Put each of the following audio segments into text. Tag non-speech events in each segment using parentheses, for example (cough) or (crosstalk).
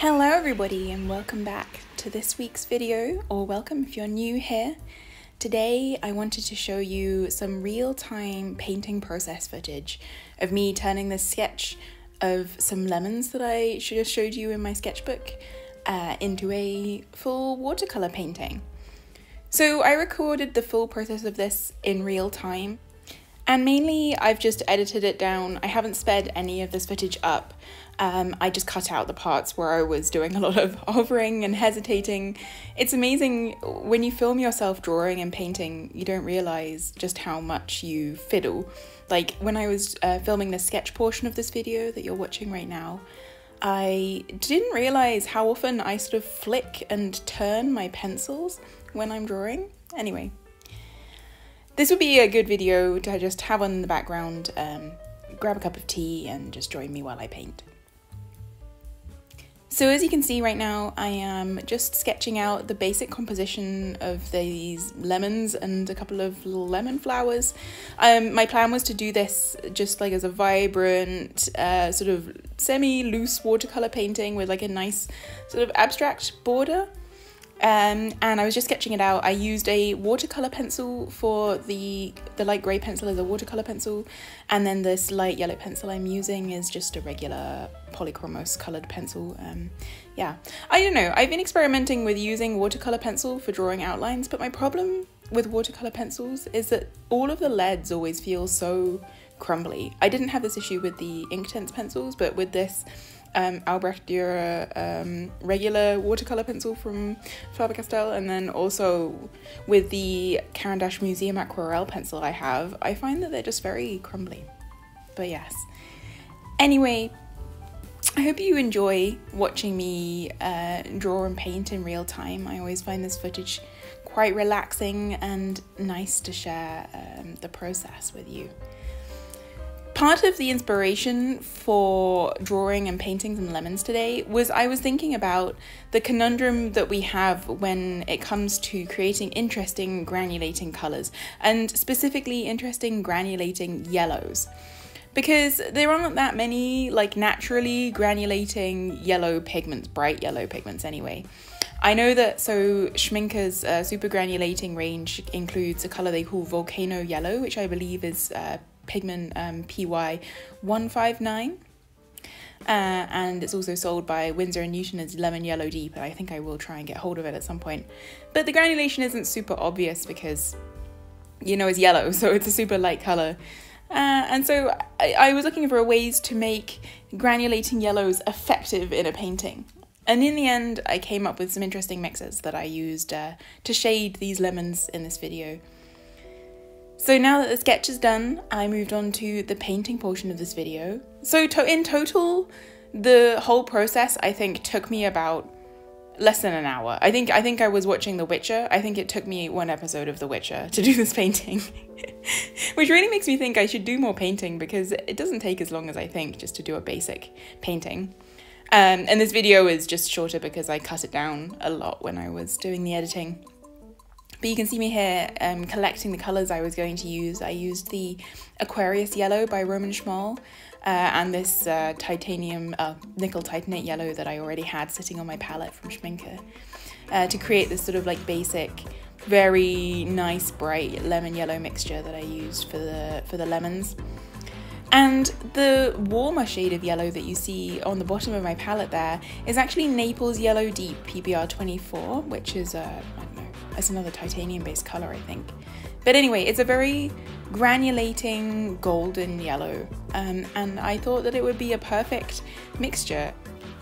Hello everybody and welcome back to this week's video, or welcome if you're new here. Today I wanted to show you some real-time painting process footage of me turning this sketch of some lemons that I should have showed you in my sketchbook uh, into a full watercolour painting. So I recorded the full process of this in real time and mainly I've just edited it down. I haven't sped any of this footage up. Um, I just cut out the parts where I was doing a lot of (laughs) hovering and hesitating. It's amazing when you film yourself drawing and painting, you don't realize just how much you fiddle. Like when I was uh, filming the sketch portion of this video that you're watching right now, I didn't realize how often I sort of flick and turn my pencils when I'm drawing. Anyway, this would be a good video to just have on the background, um, grab a cup of tea and just join me while I paint. So as you can see right now, I am just sketching out the basic composition of these lemons and a couple of little lemon flowers. Um, my plan was to do this just like as a vibrant, uh, sort of semi-loose watercolor painting with like a nice sort of abstract border. Um, and I was just sketching it out. I used a watercolor pencil for the the light grey pencil is a watercolor pencil, and then this light yellow pencil I'm using is just a regular polychromos colored pencil. Um, yeah, I don't know. I've been experimenting with using watercolor pencil for drawing outlines, but my problem with watercolor pencils is that all of the leads always feel so crumbly. I didn't have this issue with the Inktense pencils, but with this um, Albrecht Dürer um, regular watercolor pencil from Faber-Castell and then also with the Caran d'Ache Museum Aquarelle pencil I have, I find that they're just very crumbly. But yes. Anyway, I hope you enjoy watching me uh, draw and paint in real time. I always find this footage quite relaxing and nice to share um, the process with you part of the inspiration for drawing and painting some lemons today was I was thinking about the conundrum that we have when it comes to creating interesting granulating colours, and specifically interesting granulating yellows. Because there aren't that many like naturally granulating yellow pigments, bright yellow pigments anyway. I know that so Schmincke's uh, super granulating range includes a colour they call volcano yellow, which I believe is uh, pigment um, PY159. Uh, and it's also sold by Winsor Newton as Lemon Yellow Deep, and I think I will try and get hold of it at some point. But the granulation isn't super obvious because, you know, it's yellow, (laughs) so it's a super light colour. Uh, and so I, I was looking for ways to make granulating yellows effective in a painting. And in the end, I came up with some interesting mixes that I used uh, to shade these lemons in this video. So now that the sketch is done, I moved on to the painting portion of this video. So to in total, the whole process I think took me about less than an hour. I think I think I was watching The Witcher. I think it took me one episode of The Witcher to do this painting. (laughs) Which really makes me think I should do more painting because it doesn't take as long as I think just to do a basic painting. Um, and this video is just shorter because I cut it down a lot when I was doing the editing. But you can see me here um, collecting the colours I was going to use. I used the Aquarius Yellow by Roman Szmal uh, and this uh, titanium, uh, nickel titanate yellow that I already had sitting on my palette from Schmincke uh, to create this sort of like basic, very nice bright lemon yellow mixture that I used for the, for the lemons. And the warmer shade of yellow that you see on the bottom of my palette there is actually Naples Yellow Deep PBR 24, which is a, as another titanium based color, I think. But anyway, it's a very granulating golden yellow, um, and I thought that it would be a perfect mixture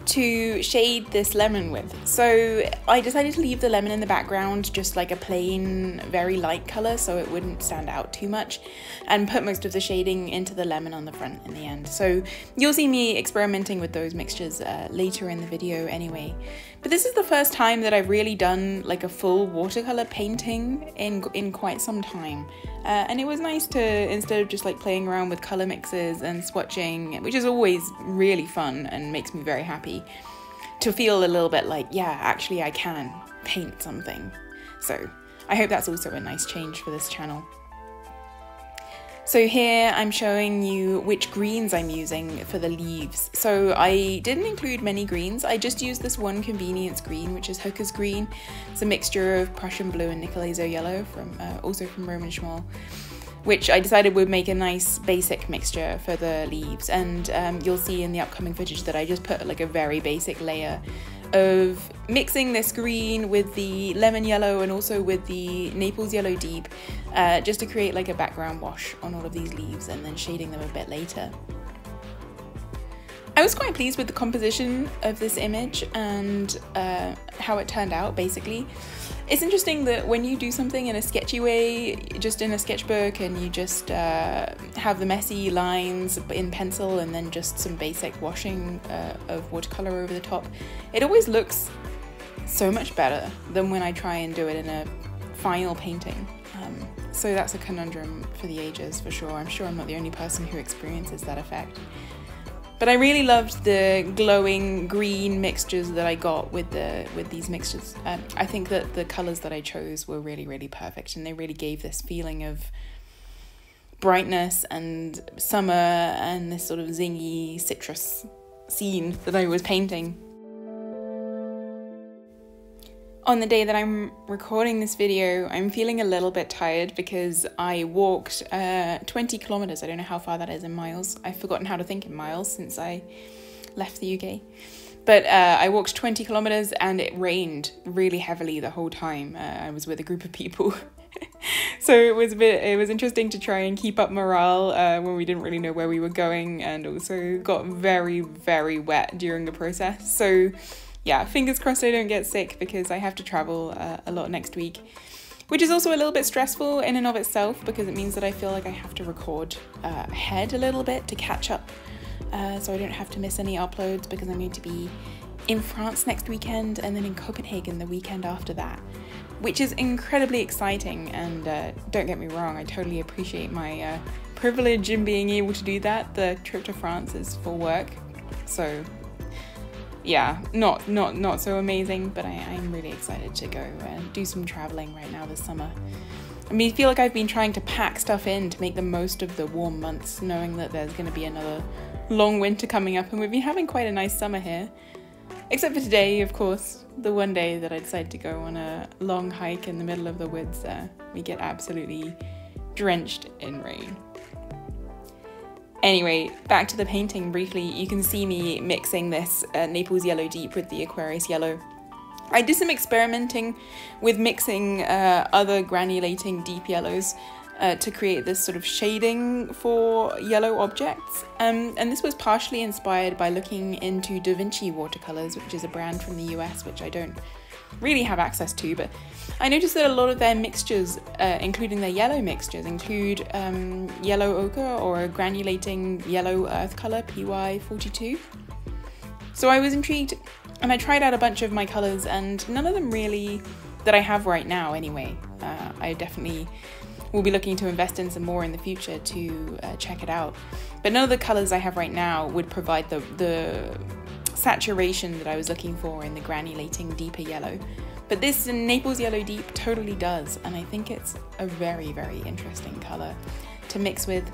to shade this lemon with. So I decided to leave the lemon in the background just like a plain, very light colour so it wouldn't stand out too much and put most of the shading into the lemon on the front in the end. So you'll see me experimenting with those mixtures uh, later in the video anyway. But this is the first time that I've really done like a full watercolour painting in, in quite some time. Uh, and it was nice to, instead of just like playing around with colour mixes and swatching, which is always really fun and makes me very happy, to feel a little bit like, yeah, actually I can paint something. So I hope that's also a nice change for this channel. So here I'm showing you which greens I'm using for the leaves. So I didn't include many greens, I just used this one convenience green, which is Hooker's Green. It's a mixture of Prussian Blue and Nickel Azo Yellow, from uh, also from Roman Szmal which I decided would make a nice basic mixture for the leaves. And um, you'll see in the upcoming footage that I just put like a very basic layer of mixing this green with the lemon yellow and also with the Naples yellow deep uh, just to create like a background wash on all of these leaves and then shading them a bit later. I was quite pleased with the composition of this image and uh, how it turned out basically. It's interesting that when you do something in a sketchy way, just in a sketchbook, and you just uh, have the messy lines in pencil and then just some basic washing uh, of watercolor over the top, it always looks so much better than when I try and do it in a final painting. Um, so that's a conundrum for the ages for sure. I'm sure I'm not the only person who experiences that effect. But I really loved the glowing green mixtures that I got with the with these mixtures. Um, I think that the colors that I chose were really really perfect, and they really gave this feeling of brightness and summer and this sort of zingy citrus scene that I was painting on the day that I'm recording this video, I'm feeling a little bit tired because I walked uh, 20 kilometers. I don't know how far that is in miles. I've forgotten how to think in miles since I left the UK. But uh, I walked 20 kilometers and it rained really heavily the whole time. Uh, I was with a group of people. (laughs) so it was a bit it was interesting to try and keep up morale uh, when we didn't really know where we were going and also got very very wet during the process so yeah, fingers crossed I don't get sick because I have to travel uh, a lot next week. Which is also a little bit stressful in and of itself because it means that I feel like I have to record uh, ahead a little bit to catch up uh, so I don't have to miss any uploads because I'm going to be in France next weekend and then in Copenhagen the weekend after that, which is incredibly exciting. And uh, don't get me wrong, I totally appreciate my uh, privilege in being able to do that. The trip to France is for work, so yeah, not not not so amazing, but I, I'm really excited to go and do some traveling right now this summer. I mean, I feel like I've been trying to pack stuff in to make the most of the warm months, knowing that there's going to be another long winter coming up, and we've been having quite a nice summer here. Except for today, of course, the one day that I decided to go on a long hike in the middle of the woods, uh, we get absolutely drenched in rain. Anyway, back to the painting briefly, you can see me mixing this uh, Naples Yellow Deep with the Aquarius Yellow. I did some experimenting with mixing uh, other granulating deep yellows uh, to create this sort of shading for yellow objects. Um, and this was partially inspired by looking into Da Vinci watercolors, which is a brand from the US, which I don't really have access to. But I noticed that a lot of their mixtures, uh, including their yellow mixtures, include um, yellow ochre or a granulating yellow earth color, PY42. So I was intrigued and I tried out a bunch of my colors, and none of them really that I have right now, anyway. Uh, I definitely will be looking to invest in some more in the future to uh, check it out. But none of the colors I have right now would provide the, the saturation that I was looking for in the granulating deeper yellow. But this Naples Yellow Deep totally does, and I think it's a very, very interesting colour to mix with.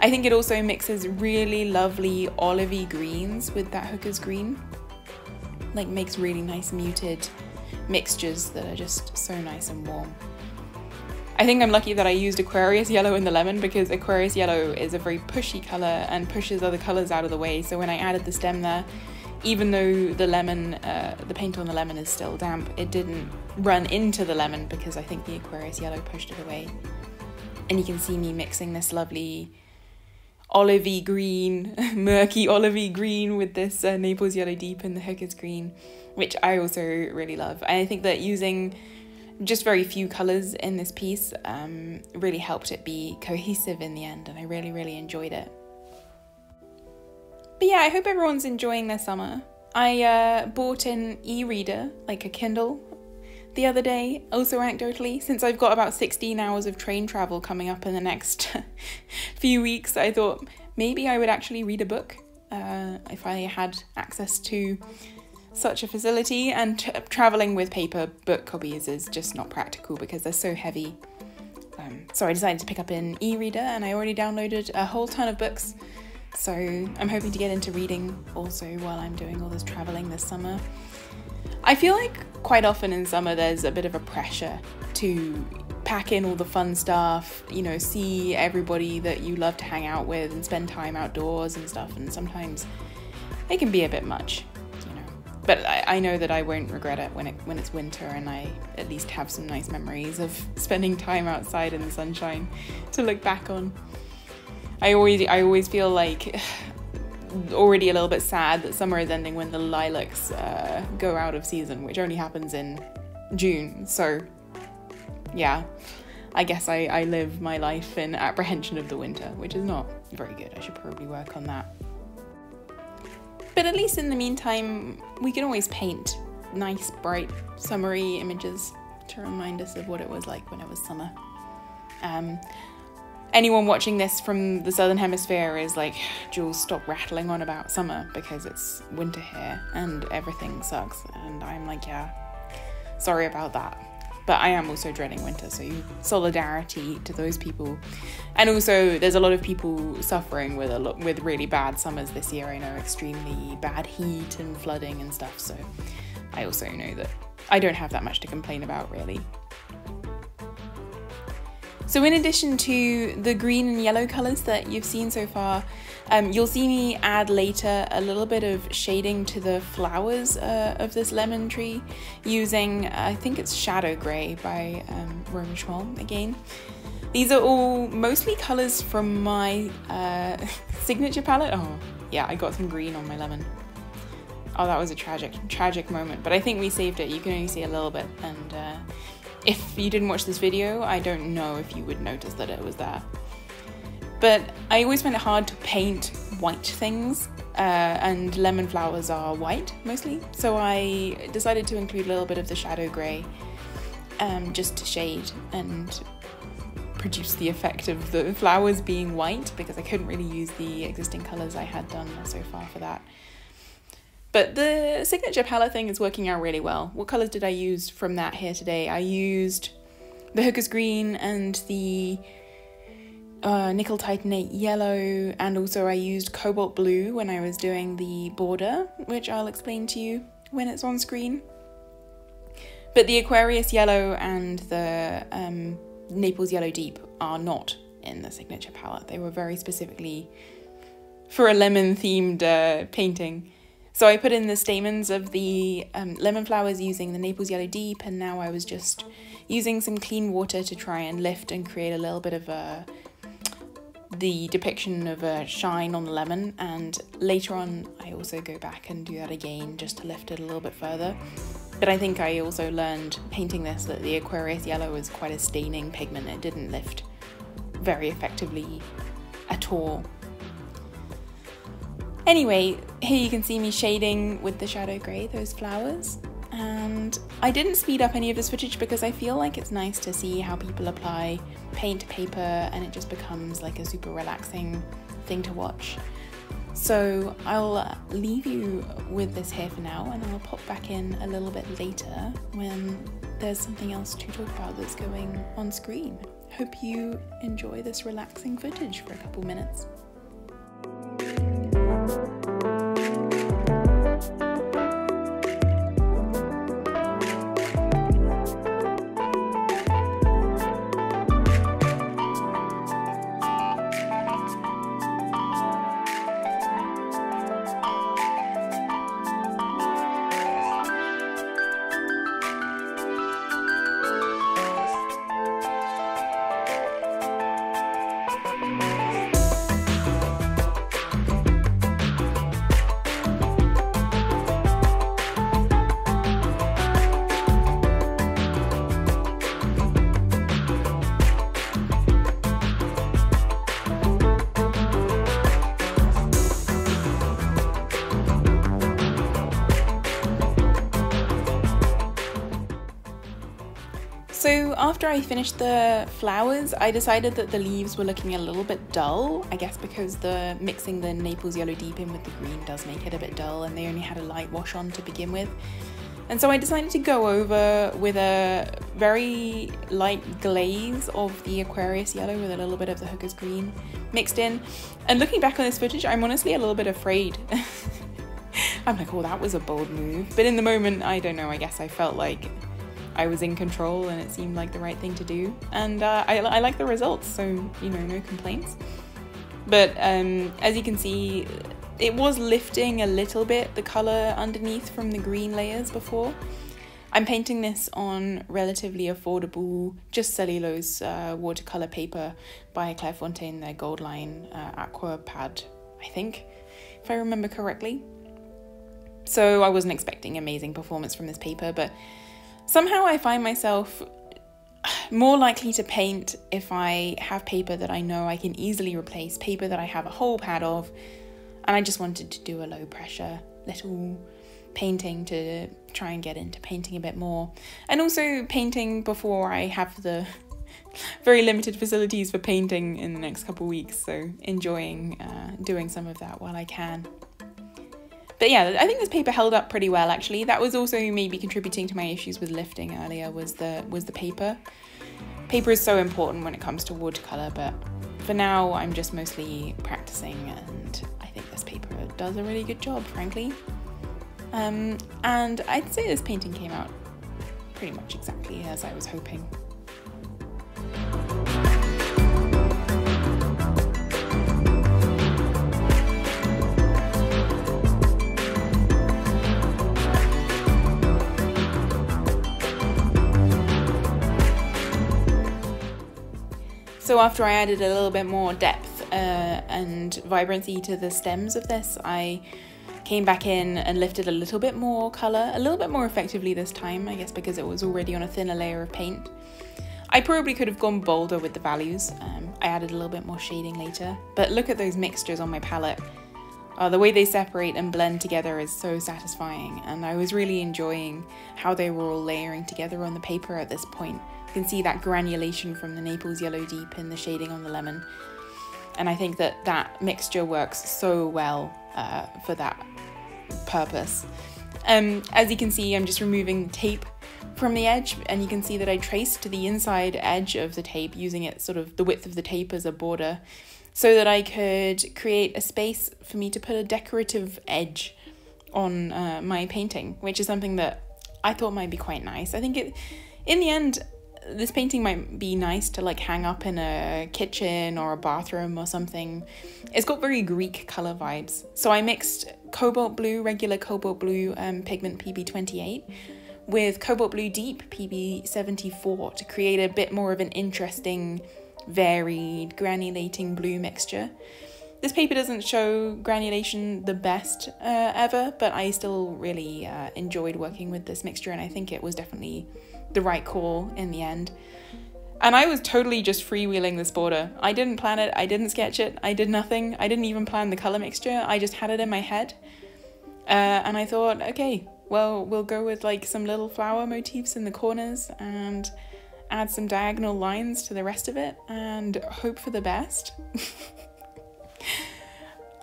I think it also mixes really lovely olivey greens with that hooker's green. Like makes really nice muted mixtures that are just so nice and warm. I think I'm lucky that I used Aquarius Yellow in the lemon because Aquarius Yellow is a very pushy colour and pushes other colours out of the way. So when I added the stem there, even though the lemon, uh, the paint on the lemon is still damp, it didn't run into the lemon because I think the Aquarius Yellow pushed it away. And you can see me mixing this lovely olivey green, (laughs) murky olivey green with this uh, Naples Yellow Deep and the Hooker's Green, which I also really love. And I think that using just very few colours in this piece um, really helped it be cohesive in the end, and I really, really enjoyed it. But yeah, I hope everyone's enjoying their summer. I uh, bought an e reader, like a Kindle, the other day, also anecdotally, since I've got about 16 hours of train travel coming up in the next (laughs) few weeks, I thought maybe I would actually read a book uh, if I had access to such a facility, and traveling with paper book copies is just not practical because they're so heavy. Um, so I decided to pick up an e-reader and I already downloaded a whole ton of books. So I'm hoping to get into reading also while I'm doing all this traveling this summer. I feel like quite often in summer there's a bit of a pressure to pack in all the fun stuff, you know, see everybody that you love to hang out with and spend time outdoors and stuff. And sometimes it can be a bit much, you know. But I, I know that I won't regret it when it when it's winter and I at least have some nice memories of spending time outside in the sunshine to look back on. I always I always feel like (sighs) already a little bit sad that summer is ending when the lilacs uh, go out of season, which only happens in June. So, yeah, I guess I, I live my life in apprehension of the winter, which is not very good. I should probably work on that. But at least in the meantime, we can always paint nice, bright, summery images to remind us of what it was like when it was summer. Um, anyone watching this from the southern hemisphere is like, Jules, stop rattling on about summer because it's winter here and everything sucks. And I'm like, yeah, sorry about that. But I am also dreading winter, so solidarity to those people. And also, there's a lot of people suffering with a lot with really bad summers this year. I know extremely bad heat and flooding and stuff. So I also know that I don't have that much to complain about, really. So in addition to the green and yellow colours that you've seen so far, um, you'll see me add later a little bit of shading to the flowers uh, of this lemon tree using, I think it's Shadow Grey by um, Szmal again. These are all mostly colours from my uh, (laughs) signature palette. Oh, yeah, I got some green on my lemon. Oh, that was a tragic, tragic moment, but I think we saved it. You can only see a little bit, and uh, if you didn't watch this video, I don't know if you would notice that it was there. But I always find it hard to paint white things, uh, and lemon flowers are white mostly. So I decided to include a little bit of the shadow grey um, just to shade and produce the effect of the (laughs) flowers being white because I couldn't really use the existing colours I had done so far for that. But the signature palette thing is working out really well. What colours did I use from that here today? I used the Hooker's Green and the uh, Nickel Titanate Yellow, and also I used Cobalt Blue when I was doing the border, which I'll explain to you when it's on screen. But the Aquarius Yellow and the um, Naples Yellow Deep are not in the signature palette. They were very specifically for a lemon themed uh, painting. So I put in the stamens of the um, lemon flowers using the Naples Yellow Deep, and now I was just using some clean water to try and lift and create a little bit of a the depiction of a shine on the lemon and later on I also go back and do that again just to lift it a little bit further. But I think I also learned painting this that the Aquarius yellow is quite a staining pigment. It didn't lift very effectively at all Anyway, here you can see me shading with the shadow grey those flowers. And I didn't speed up any of this footage because I feel like it's nice to see how people apply paint to paper and it just becomes like a super relaxing thing to watch. So I'll leave you with this here for now and I'll pop back in a little bit later when there's something else to talk about that's going on screen. Hope you enjoy this relaxing footage for a couple minutes. After I finished the flowers, I decided that the leaves were looking a little bit dull. I guess because the mixing the Naples Yellow Deep in with the green does make it a bit dull and they only had a light wash on to begin with. And so I decided to go over with a very light glaze of the Aquarius yellow with a little bit of the Hooker's green mixed in. And looking back on this footage, I'm honestly a little bit afraid. (laughs) I'm like, oh, that was a bold move. But in the moment, I don't know, I guess I felt like I was in control and it seemed like the right thing to do. And uh, I, I like the results, so, you know, no complaints. But um, as you can see, it was lifting a little bit the colour underneath from the green layers before. I'm painting this on relatively affordable, just cellulose uh, watercolour paper by Clairefontaine, their Goldline uh, Aqua Pad, I think, if I remember correctly. So I wasn't expecting amazing performance from this paper, but somehow I find myself more likely to paint if I have paper that I know I can easily replace, paper that I have a whole pad of, and I just wanted to do a low pressure little painting to try and get into painting a bit more. And also painting before I have the (laughs) very limited facilities for painting in the next couple weeks, so enjoying uh, doing some of that while I can. But yeah, I think this paper held up pretty well actually. That was also maybe contributing to my issues with lifting earlier was the was the paper. Paper is so important when it comes to watercolor, but for now I'm just mostly practicing and I think this paper does a really good job, frankly. Um, and I'd say this painting came out pretty much exactly as I was hoping. So after I added a little bit more depth uh, and vibrancy to the stems of this, I came back in and lifted a little bit more colour, a little bit more effectively this time, I guess because it was already on a thinner layer of paint. I probably could have gone bolder with the values. Um, I added a little bit more shading later, but look at those mixtures on my palette. Uh, the way they separate and blend together is so satisfying, and I was really enjoying how they were all layering together on the paper at this point can see that granulation from the Naples Yellow Deep in the shading on the lemon. And I think that that mixture works so well uh, for that purpose. Um, as you can see, I'm just removing the tape from the edge and you can see that I traced the inside edge of the tape using it sort of the width of the tape as a border so that I could create a space for me to put a decorative edge on uh, my painting, which is something that I thought might be quite nice. I think it, in the end, this painting might be nice to like hang up in a kitchen or a bathroom or something. It's got very Greek color vibes. So I mixed cobalt blue, regular cobalt blue um, pigment PB28 with cobalt blue deep PB74 to create a bit more of an interesting, varied, granulating blue mixture. This paper doesn't show granulation the best uh, ever, but I still really uh, enjoyed working with this mixture and I think it was definitely the right call in the end. And I was totally just freewheeling this border. I didn't plan it, I didn't sketch it, I did nothing. I didn't even plan the color mixture, I just had it in my head. Uh, and I thought, okay, well, we'll go with like some little flower motifs in the corners and add some diagonal lines to the rest of it and hope for the best. (laughs)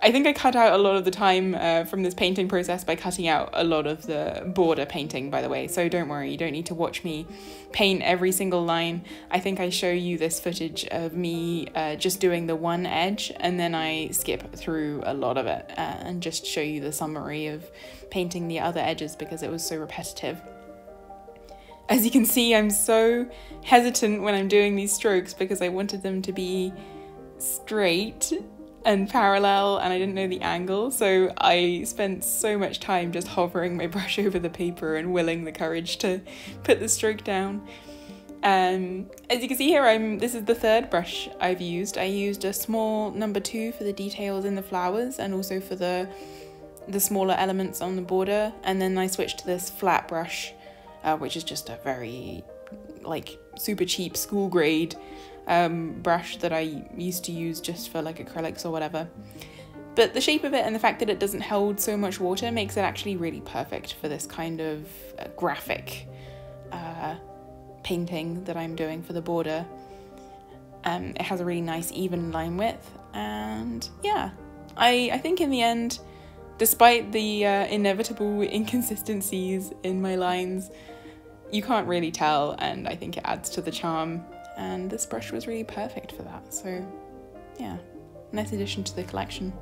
I think I cut out a lot of the time uh, from this painting process by cutting out a lot of the border painting, by the way. So don't worry, you don't need to watch me paint every single line. I think I show you this footage of me uh, just doing the one edge and then I skip through a lot of it uh, and just show you the summary of painting the other edges because it was so repetitive. As you can see, I'm so hesitant when I'm doing these strokes because I wanted them to be straight and parallel and I didn't know the angle so I spent so much time just hovering my (laughs) brush over the paper and willing the courage to put the stroke down. Um, as you can see here, I'm. this is the third brush I've used. I used a small number two for the details in the flowers and also for the the smaller elements on the border and then I switched to this flat brush uh, which is just a very like super cheap school grade um, brush that I used to use just for like acrylics or whatever. But the shape of it and the fact that it doesn't hold so much water makes it actually really perfect for this kind of uh, graphic uh, painting that I'm doing for the border. Um, it has a really nice even line width and yeah, I, I think in the end despite the uh, inevitable (laughs) inconsistencies in my lines, you can't really tell, and I think it adds to the charm. And this brush was really perfect for that. So, yeah, nice addition to the collection.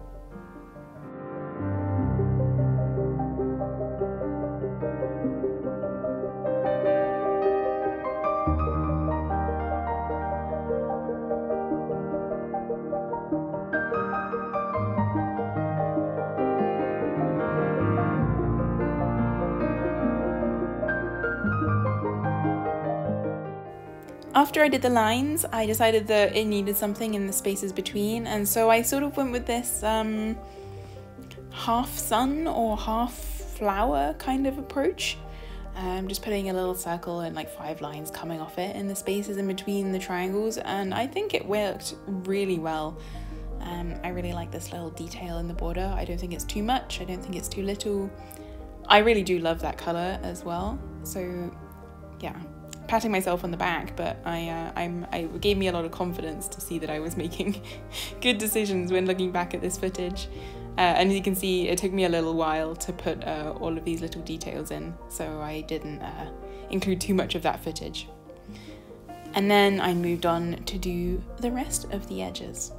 After I did the lines, I decided that it needed something in the spaces between, and so I sort of went with this um, half sun or half flower kind of approach. I'm um, just putting a little circle and like five lines coming off it in the spaces in between the triangles, and I think it worked really well. Um, I really like this little detail in the border. I don't think it's too much, I don't think it's too little. I really do love that colour as well, so yeah, patting myself on the back, but I, uh, I'm, I gave me a lot of confidence to see that I was (laughs) making good decisions when looking back at this footage. Uh, and as you can see, it took me a little while to put uh, all of these little details in, so I didn't uh, include too much of that footage. And then I moved on to do the rest of the edges.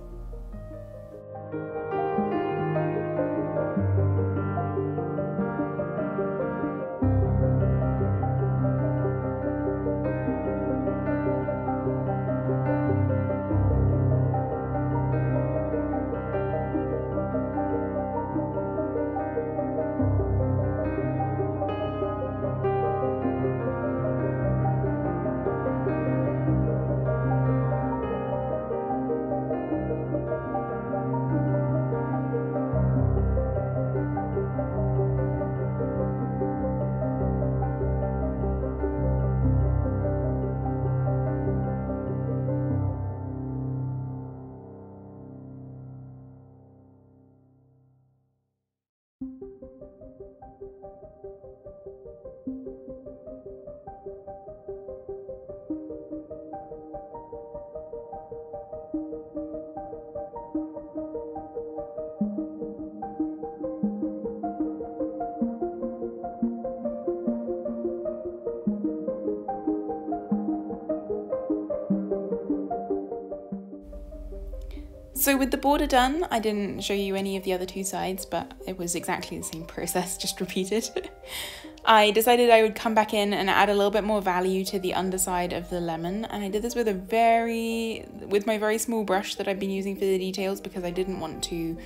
So with the border done, I didn't show you any of the other two sides, but it was exactly the same (laughs) process, just repeated. (laughs) I decided I would come back in and add a little bit more value to the underside of the lemon, and I did this with a very, with my very small brush that I've been using for the details because I didn't want to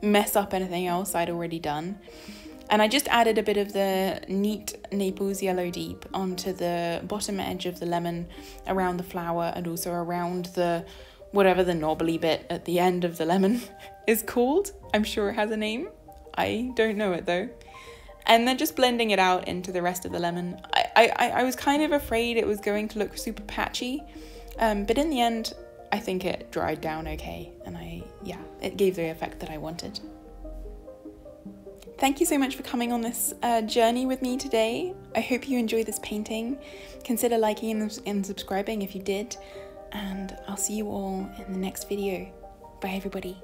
mess up anything else I'd already done. And I just added a bit of the neat Naples Yellow Deep onto the bottom edge of the lemon around the flower and also around the whatever the knobbly bit at the end of the lemon (laughs) is called. I'm sure it has a name. I don't know it though. And then just blending it out into the rest of the lemon. I, I, I was kind of afraid it was going to look super patchy, um, but in the end, I think it dried down okay. And I, yeah, it gave the effect that I wanted. Thank you so much for coming on this uh, journey with me today. I hope you enjoyed this painting. Consider liking and subscribing if you did and I'll see you all in the next video. Bye everybody.